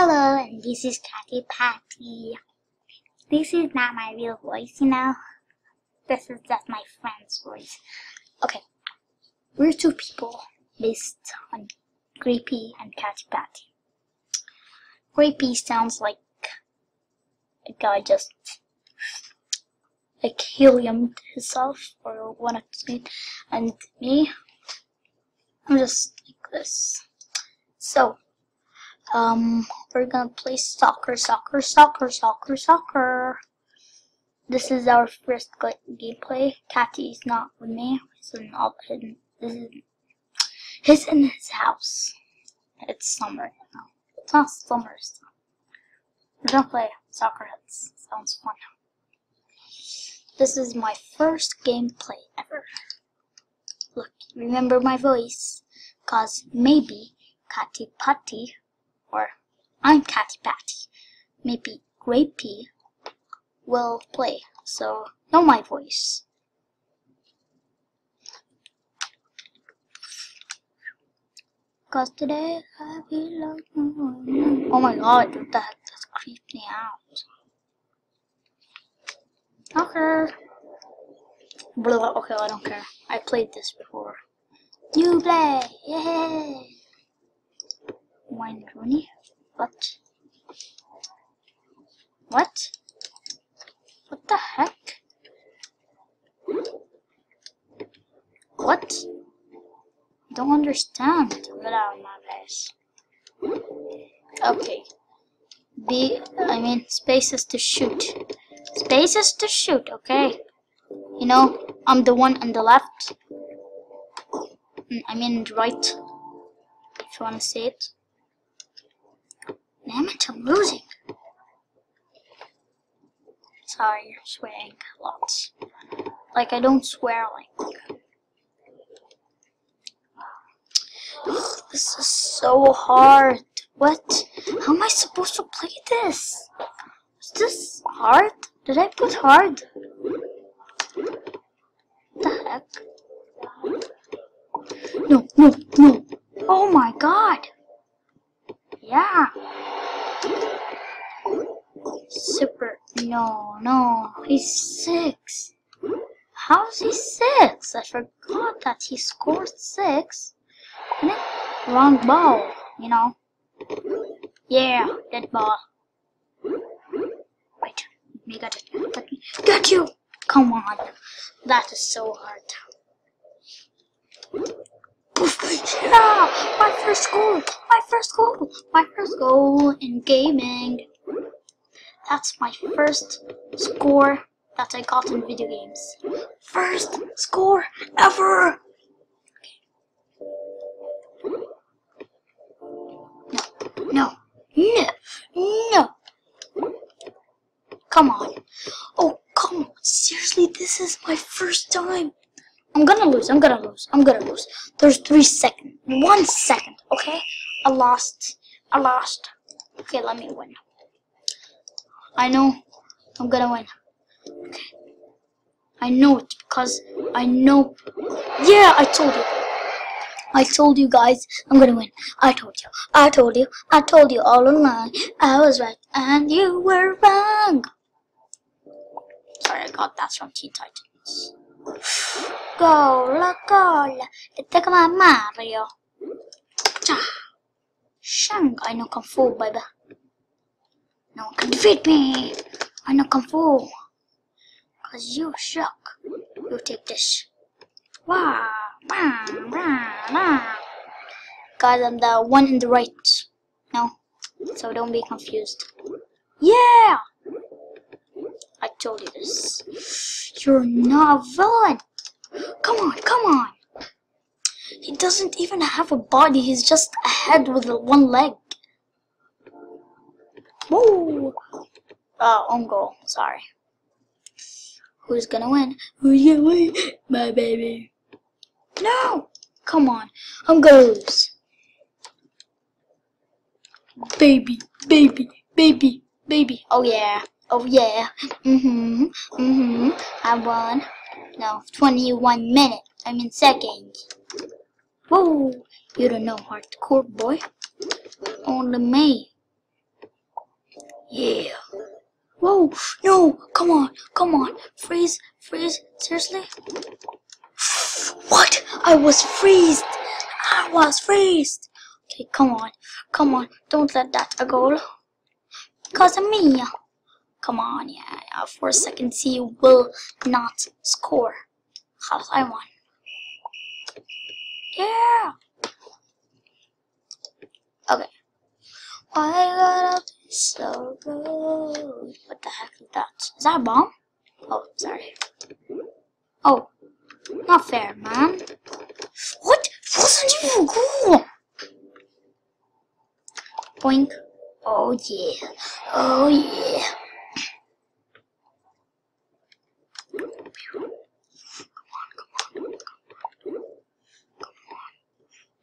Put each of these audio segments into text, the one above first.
Hello, and this is Catie Pattie. This is not my real voice, you know. This is just my friend's voice. Okay, we're two people based on Grapie and Catie Pattie. Grapie sounds like a guy just like helium himself or one of the and me I'm just like this. So um we're gonna play soccer soccer soccer soccer soccer. This is our first gameplay. Catie is not with me. He's in all this is he's in his house. It's summer now it's not summer so we're gonna play soccer. It sounds fun. This is my first gameplay ever. Look, remember my voice, cause maybe Catie Pattie, or I'm Catie Pattie, maybe Grapie will play, so know my voice. Cause today I belong. Oh my god, heck? That creeped me out. Okay. Blah, okay, I don't care. I played this before. You play! Yay! Wayne Rooney? What? What? What the heck? What? Don't understand. My. Okay. B, I mean, spaces to shoot. Spaces to shoot, okay? You know, I'm the one on the left. Mm, I mean right. If you want to see it. Damn it, I'm losing. Sorry, you're swearing lots. Like, I don't swear like... Ugh, this is so hard. What? How am I supposed to play this? Is this hard? Did I put hard? What the heck? No, no, no. Oh my god. Yeah. Super. No, no. He's six. How is he six? I forgot that he scored six. Then wrong ball, you know. Yeah, dead ball. Wait, me got it. Get me. Get you! Come on. That is so hard. Yeah! My first goal! My first goal! My first goal in gaming. That's my first score that I got in video games. First score ever! No, no, no, no. Come on. Oh, come on. Seriously, this is my first time. I'm gonna lose. I'm gonna lose. I'm gonna lose. There's three seconds. One second, okay? I lost. I lost. Okay, let me win. I know I'm gonna win. Okay. I know it because I know. Yeah, I told you. I told you guys I'm gonna win. I told you. I told you. I told you all along. I was right and you were wrong. Sorry, I got that from Teen Titans. Gola, gola. Ito ka man, Mario. Cha. Shang. I know Kung Fu, baby. No one can defeat me. I know Kung Fu. Cause you suck. You take this. Wow. Wah, wah, wah. Guys, I'm the one in the right. No. So don't be confused. Yeah! Told you this. You're not a villain. Come on, come on. He doesn't even have a body. He's just a head with one leg. Whoa! Oh, uh, own goal. Sorry. Who's gonna win? Who's gonna win? My baby. No! Come on. I'm gonna lose. Baby, baby, baby, baby. Oh yeah. Oh yeah. Mm-hmm. Mm-hmm. I won. No, 21 minutes. I mean seconds. Whoa. You don't know hardcore, boy. Only me Yeah. Whoa, no, come on, come on. Freeze, freeze, seriously? What? I was freezed. I was freezed. Okay, come on, come on. Don't let that go. Cause of me. Come on, yeah, yeah. For a second, he will not score. Half I won. Yeah. Okay. Why gotta be so good? What the heck is that? Is that a bomb? Oh, sorry. Oh, not fair, man. What? Wasn't even cool. Boink. Oh yeah. Oh yeah.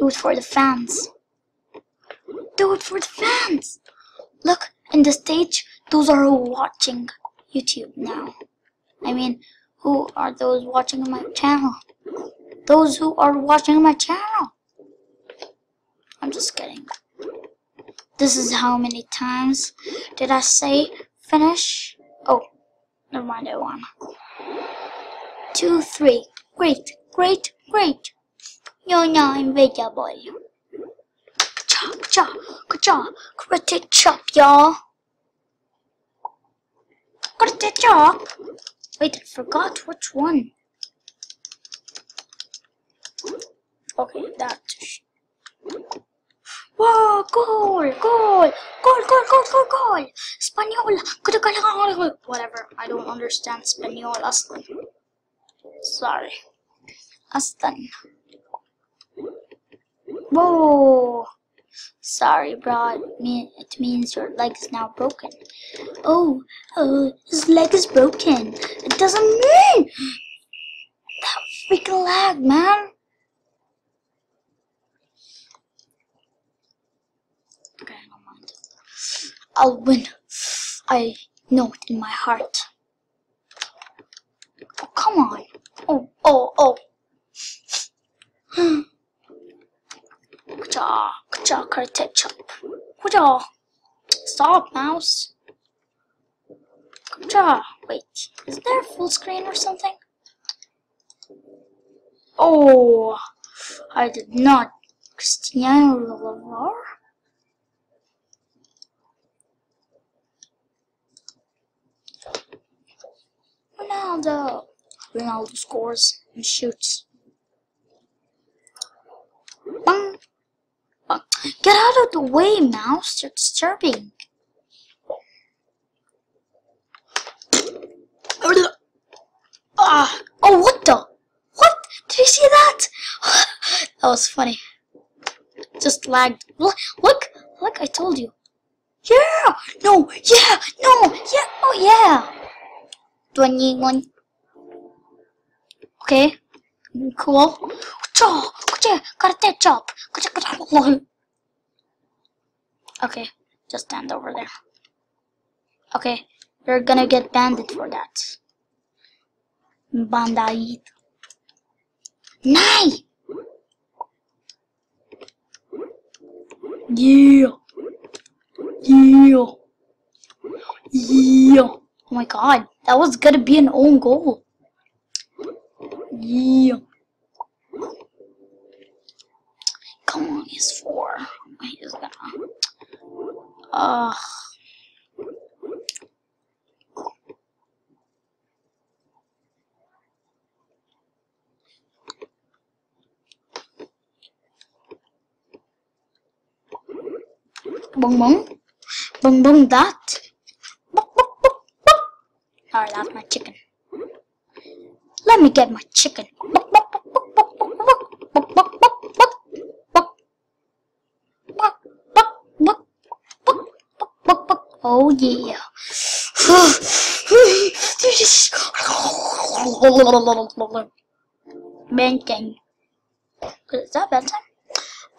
Do it for the fans. Do it for the fans. Look, in the stage, those are who watching YouTube now. I mean, who are those watching my channel? Those who are watching my channel. I'm just kidding. This is how many times did I say finish? Oh, never mind, I won. Two, three. Great, great, great. You're not invisible. Job, good job. Karate chop, y'all. Karate chop. Wait, I forgot which one. Okay, that. Wow, goal, goal, goal, goal, goal, goal, goal. Spaniol. Whatever, I don't understand Spaniol. Aslan. Sorry. Aslan. Whoa! Sorry, bro. It, means your leg is now broken. Oh, oh, his leg is broken. It doesn't mean that freaking lag, man. Okay, mind. I'll win. I know it in my heart. Oh, come on. Oh, oh, oh. Ka-cha, karate chop. Ka-cha. Stop, mouse. Ka-cha. Wait, is there full screen or something? Oh, I did not. Cristiano Ronaldo. Ronaldo. Ronaldo scores and shoots. Bang. Get out of the way, mouse. You're disturbing. Ah. Oh, what the? What? Did you see that? that was funny. Just lagged. Look, look, I told you. Yeah! No! Yeah! No! Yeah! Oh, yeah! 21. Okay. Cool. Cha! Kucha! Karate chop! Kucha! Kucha! Okay. Just stand over there. Okay. You're gonna get banded for that. Bandait. Nay! Yeah! Yeah! Yeah! Oh my god, that was gonna be an own goal. Yeah. Come on, he's four. He's gonna. Ugh. Bong bong. Bong bong that. Bok, bok, bok, bok. Alright, that's my chicken. Let me get my chicken. Oh yeah. Bedtime. Is that bedtime?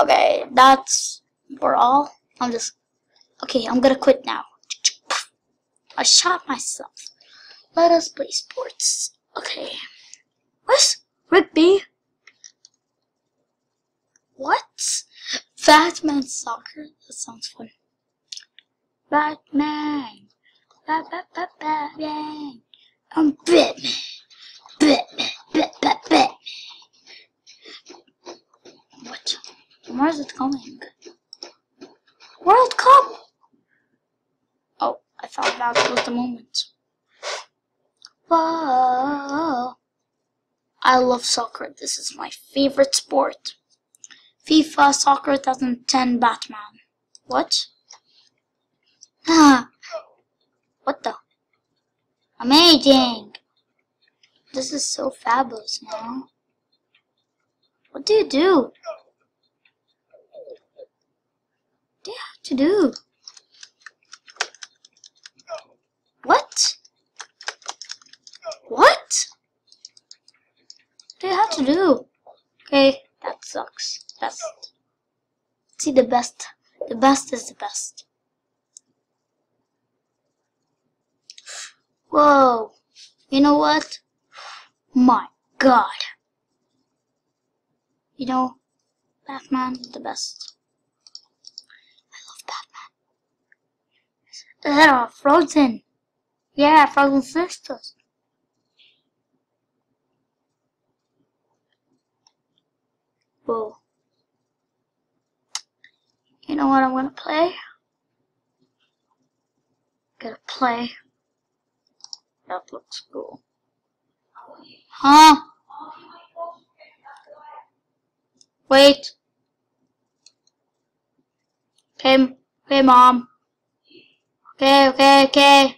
Okay, that's for all. I'm just okay. I'm gonna quit now. I shot myself. Let us play sports. Okay. What? Rugby? What? Batman soccer? That sounds fun. Batman. Bat, bat, bat, Batman. I'm Batman. Batman. Bat, bat, Batman. What? Where is it going? World Cup! Oh, I thought that was the moment. Whoa. I love soccer. This is my favorite sport. FIFA Soccer 2010 Batman. What? What the? Amazing! This is so fabulous now. What do you do? What do you have to do? What? What? What do you have to do? Okay, that sucks. Best. See the best. The best is the best. Whoa. You know what? My god. You know, Batman the best. I love Batman. Is that Frozen? Yeah, Frozen Sisters. Whoa. You know what I'm gonna play? Gonna play. That looks cool. Huh? Wait. Okay, okay, mom. Okay, okay, okay.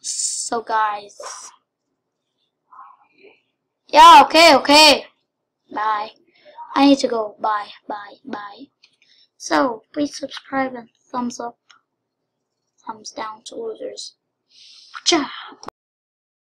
So, guys. Yeah, okay, okay. Bye. I need to go. Bye, bye, bye. So, please subscribe and thumbs up. Thumbs down to losers. じ。